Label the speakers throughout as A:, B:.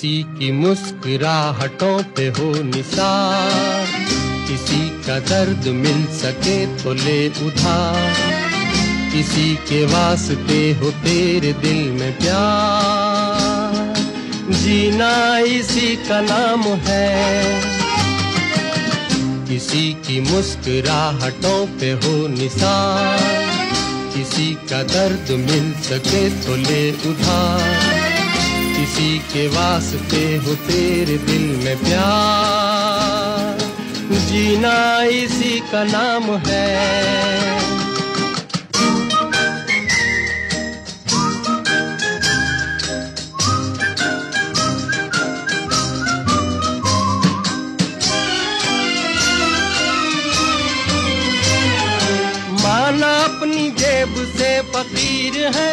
A: किसी की मुस्कुराहटों पे हो निसार। किसी का दर्द मिल सके तो ले उधार। किसी के वास्ते हो तेरे दिल में प्यार। जीना इसी का नाम है। किसी की मुस्कुराहटों पे हो निसार। किसी का दर्द मिल सके तो ले उधार। किसी के वास्ते हो तेरे दिल में प्यार। जीना इसी का नाम है। माना अपनी जेब से फकीर है।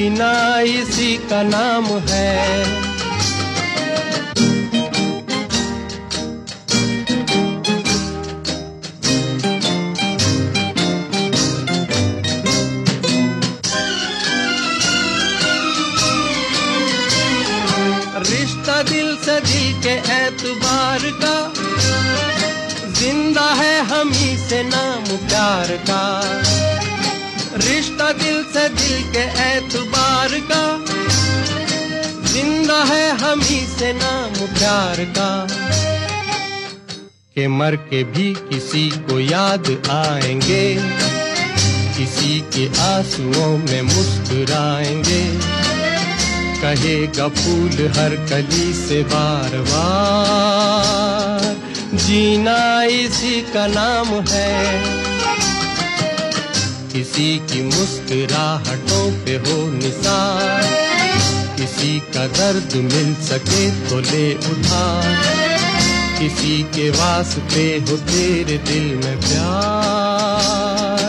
A: जीना इसी का नाम है। रिश्ता दिल से दिल के एतबार का, ज़िंदा है हम ही से नाम प्यार का। दिल से दिल के एतबार का। ज़िंदा है हम ही से नाम प्यार का। के मर के भी किसी को याद आएँगे। किसी के आंसुओं में मुस्कुराएँगे। कहेगा फूल हर कली से बार बार जीना इसी का नाम है। किसी की मुस्कराहटों पे हो निसार। किसी का दर्द मिल सके तो ले उठा किसी के वास्ते हो तेरे दिल में प्यार।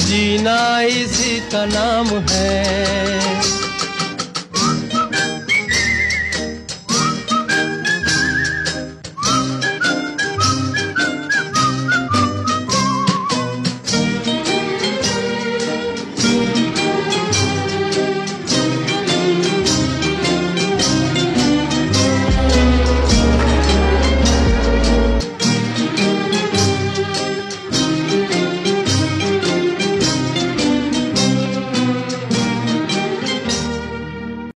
A: जीना इसी का नाम है।